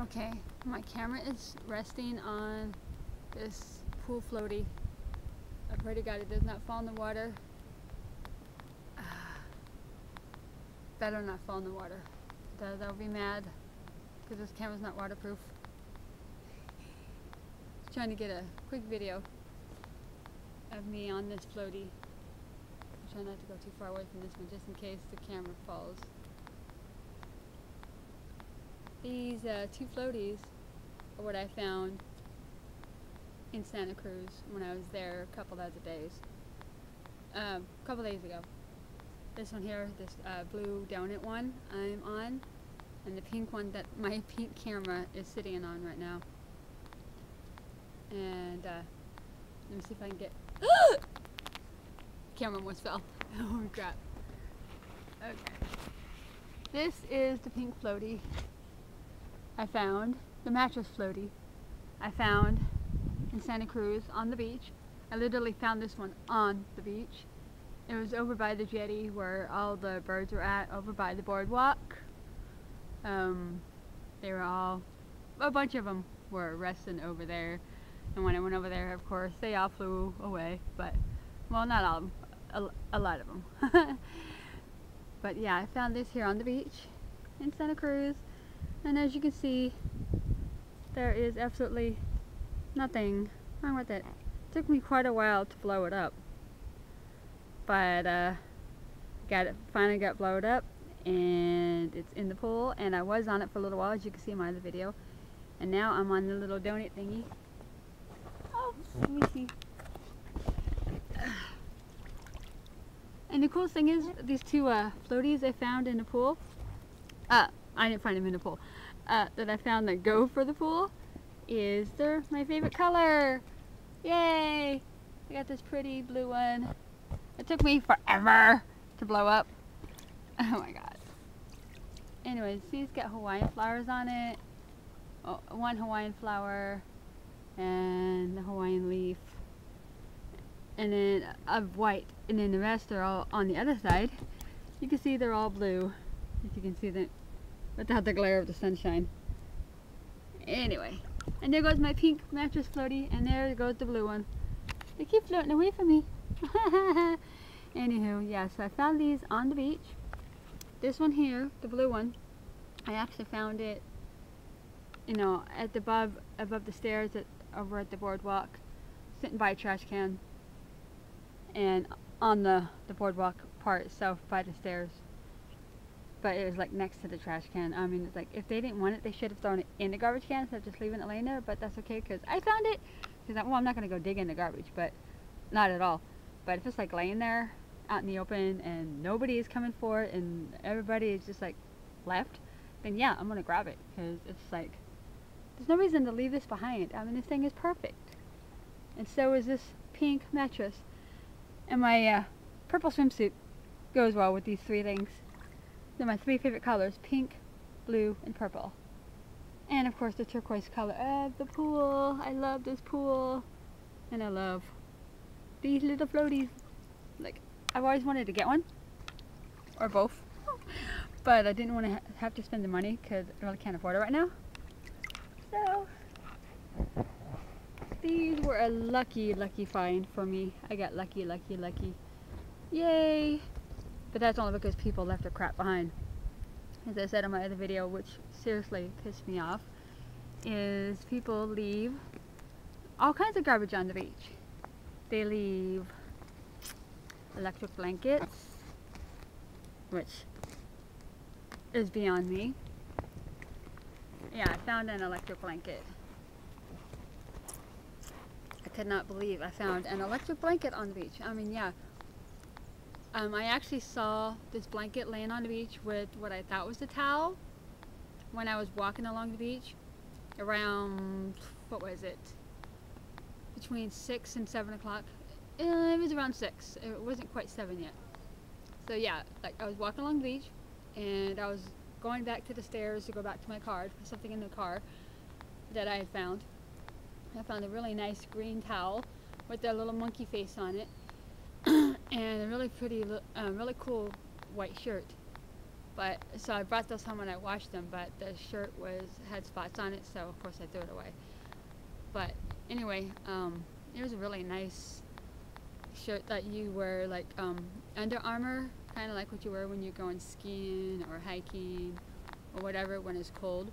Okay, my camera is resting on this pool floaty. I pray to God it does not fall in the water. Better not fall in the water. That, I'll be mad because this camera's not waterproof. Just trying to get a quick video of me on this floaty. I'm trying not to go too far away from this one just in case the camera falls. These uh, two floaties are what I found in Santa Cruz when I was there a couple of days. Um, a couple days ago. This one here, this uh, blue donut one I'm on, and the pink one that my pink camera is sitting on right now. And uh, let me see if I can get. camera almost fell. oh crap. Okay. This is the pink floaty I found, the mattress floaty I found in Santa Cruz on the beach. I literally found this one on the beach. It was over by the jetty where all the birds were at, over by the boardwalk. Um, they were all, a bunch of them were resting over there. And when I went over there, of course, they all flew away. But, well, not all of them, a, a lot of them. but yeah, I found this here on the beach in Santa Cruz and as you can see there is absolutely nothing wrong with it. it took me quite a while to blow it up. But uh, got it finally got blown up and it's in the pool and I was on it for a little while as you can see in my other video. And now I'm on the little donut thingy. Oh let me see. And the coolest thing is these two uh, floaties I found in the pool uh, I didn't find them in the pool, uh, that I found that go for the pool is they're my favorite color. Yay! I got this pretty blue one. It took me forever to blow up. Oh my god. Anyways, these got Hawaiian flowers on it. Oh, one Hawaiian flower and the Hawaiian leaf. And then of white. And then the rest are all on the other side. You can see they're all blue. If you can see them without the glare of the sunshine. Anyway, and there goes my pink mattress floaty, and there goes the blue one. They keep floating away from me. Anywho, yeah, so I found these on the beach. This one here, the blue one, I actually found it, you know, at the above above the stairs at, over at the boardwalk, sitting by a trash can, and on the the boardwalk part itself by the stairs but it was like next to the trash can. I mean, it's like if they didn't want it, they should have thrown it in the garbage can instead of just leaving it laying there. But that's okay because I found it. Because well, I'm not gonna go dig in the garbage, but not at all. But if it's like laying there out in the open and nobody is coming for it and everybody is just like left, then yeah, I'm gonna grab it because it's like there's no reason to leave this behind. I mean, this thing is perfect, and so is this pink mattress, and my uh, purple swimsuit goes well with these three things. They're my three favorite colors, pink, blue, and purple. And of course the turquoise color of the pool. I love this pool. And I love these little floaties. Like, I've always wanted to get one. Or both. but I didn't want to ha have to spend the money because I really can't afford it right now. So, these were a lucky, lucky find for me. I got lucky, lucky, lucky. Yay! But that's only because people left their crap behind. As I said in my other video, which seriously pissed me off, is people leave all kinds of garbage on the beach. They leave electric blankets, which is beyond me. Yeah, I found an electric blanket. I could not believe I found an electric blanket on the beach. I mean, yeah, um, I actually saw this blanket laying on the beach with what I thought was a towel when I was walking along the beach around, what was it, between 6 and 7 o'clock. Uh, it was around 6. It wasn't quite 7 yet. So yeah, like I was walking along the beach and I was going back to the stairs to go back to my car to put something in the car that I had found. I found a really nice green towel with a little monkey face on it and a really pretty, um, really cool white shirt. But so I brought those home and I washed them, but the shirt was had spots on it, so of course I threw it away. But anyway, um, it was a really nice shirt that you wear like um, Under Armour, kind of like what you wear when you're going skiing or hiking or whatever when it's cold.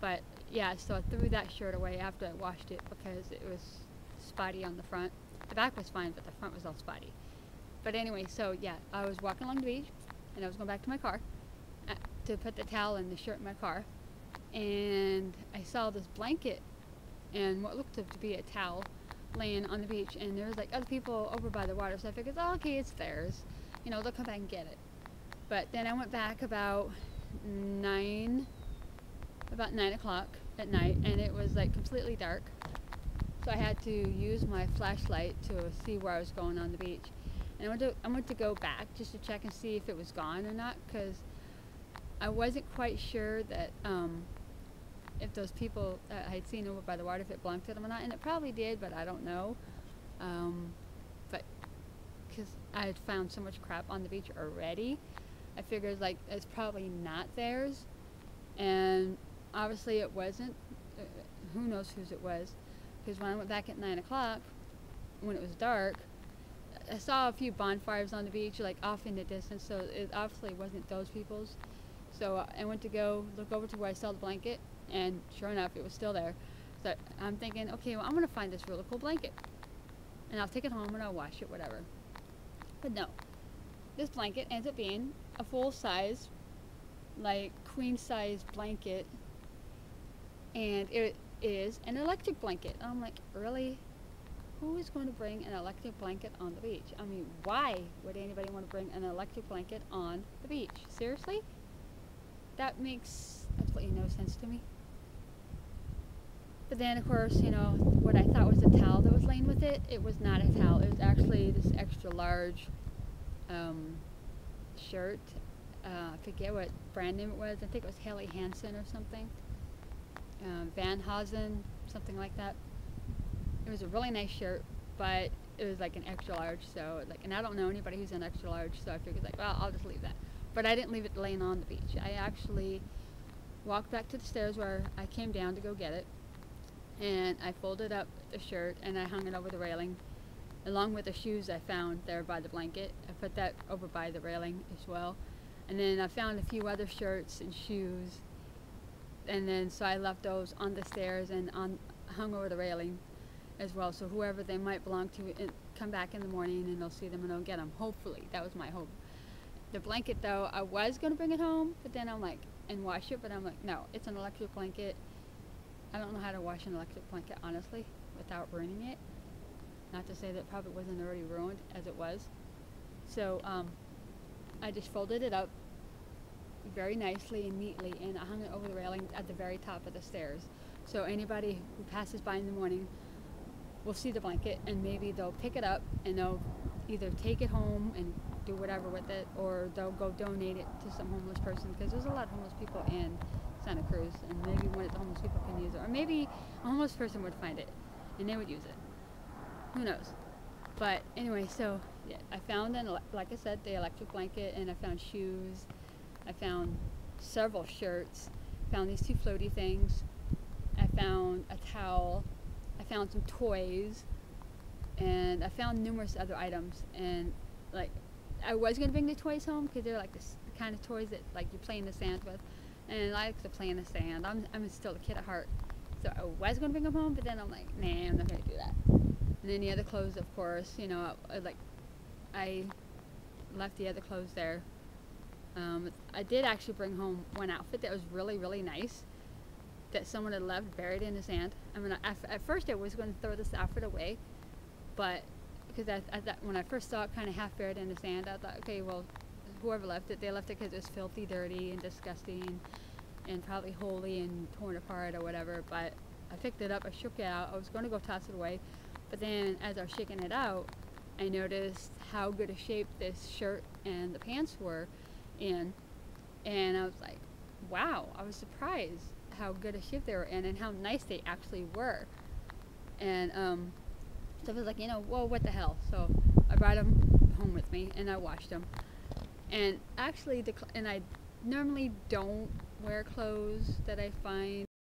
But yeah, so I threw that shirt away after I washed it because it was spotty on the front. The back was fine, but the front was all spotty. But anyway, so yeah, I was walking along the beach and I was going back to my car uh, to put the towel and the shirt in my car. And I saw this blanket and what looked to be a towel laying on the beach. And there was like other people over by the water. So I figured, oh, okay, it's theirs. You know, they'll come back and get it. But then I went back about nine, about nine o'clock at night, and it was like completely dark. So I had to use my flashlight to see where I was going on the beach. And I went to, I went to go back just to check and see if it was gone or not, because I wasn't quite sure that um, if those people that I had seen over by the water, if it belonged to them or not. And it probably did, but I don't know. Um, but because I had found so much crap on the beach already, I figured like it's probably not theirs. And obviously it wasn't. Uh, who knows whose it was? Because when I went back at 9 o'clock, when it was dark, I saw a few bonfires on the beach, like off in the distance, so it obviously wasn't those people's. So uh, I went to go look over to where I saw the blanket, and sure enough, it was still there. So I'm thinking, okay, well, I'm going to find this really cool blanket, and I'll take it home and I'll wash it, whatever. But no, this blanket ends up being a full size, like queen size blanket, and it is an electric blanket. And I'm like, really? Who is going to bring an electric blanket on the beach? I mean, why would anybody want to bring an electric blanket on the beach? Seriously? That makes absolutely no sense to me. But then, of course, you know, what I thought was a towel that was laying with it, it was not a towel. It was actually this extra large um, shirt. Uh, I forget what brand name it was. I think it was Helly Hansen or something. Um, Van Heusen, something like that. It was a really nice shirt, but it was like an extra large. So, like, and I don't know anybody who's an extra large, so I figured, like, well, I'll just leave that. But I didn't leave it laying on the beach. I actually walked back to the stairs where I came down to go get it and I folded up the shirt and I hung it over the railing along with the shoes I found there by the blanket. I put that over by the railing as well. And then I found a few other shirts and shoes. And then so I left those on the stairs and on hung over the railing as well. So whoever they might belong to come back in the morning and they'll see them and they'll get them. Hopefully, that was my hope. The blanket though, I was gonna bring it home, but then I'm like and wash it. But I'm like, no, it's an electric blanket. I don't know how to wash an electric blanket, honestly, without ruining it. Not to say that probably wasn't already ruined as it was. So um, I just folded it up very nicely and neatly and I hung it over the railing at the very top of the stairs. So anybody who passes by in the morning will see the blanket and maybe they'll pick it up and they'll either take it home and do whatever with it or they'll go donate it to some homeless person because there's a lot of homeless people in Santa Cruz, and maybe one of the homeless people can use it, or maybe a homeless person would find it and they would use it. Who knows? But anyway, so yeah, I found an like I said the electric blanket, and I found shoes. I found several shirts. Found these two floaty things. I found a towel. I found some toys, and I found numerous other items. And like, I was gonna bring the toys home because they're like the kind of toys that like you play in the sand with and I like to play in the sand. I'm, I'm still a kid at heart. So I was to bring them home, but then I'm like, nah, I'm not to do that. And then the other clothes, of course, you know, I, like, I left the other clothes there. Um, I did actually bring home one outfit that was really, really nice that someone had left buried in the sand. I mean, at first I was going to throw this outfit away, but because I, I thought when I first saw it kind of half buried in the sand, I thought, okay, well, whoever left it, they left it because it was filthy, dirty, and disgusting, and probably holy and torn apart or whatever. But I picked it up, I shook it out. I was going to go toss it away, but then as I was shaking it out, I noticed how good a shape this shirt and the pants were in, and I was like, wow! I was surprised how good a shape they were in and how nice they actually were. And um, so I was like, you know, whoa, what the hell? So I brought them home with me and I washed them and actually the and I normally don't wear clothes that I find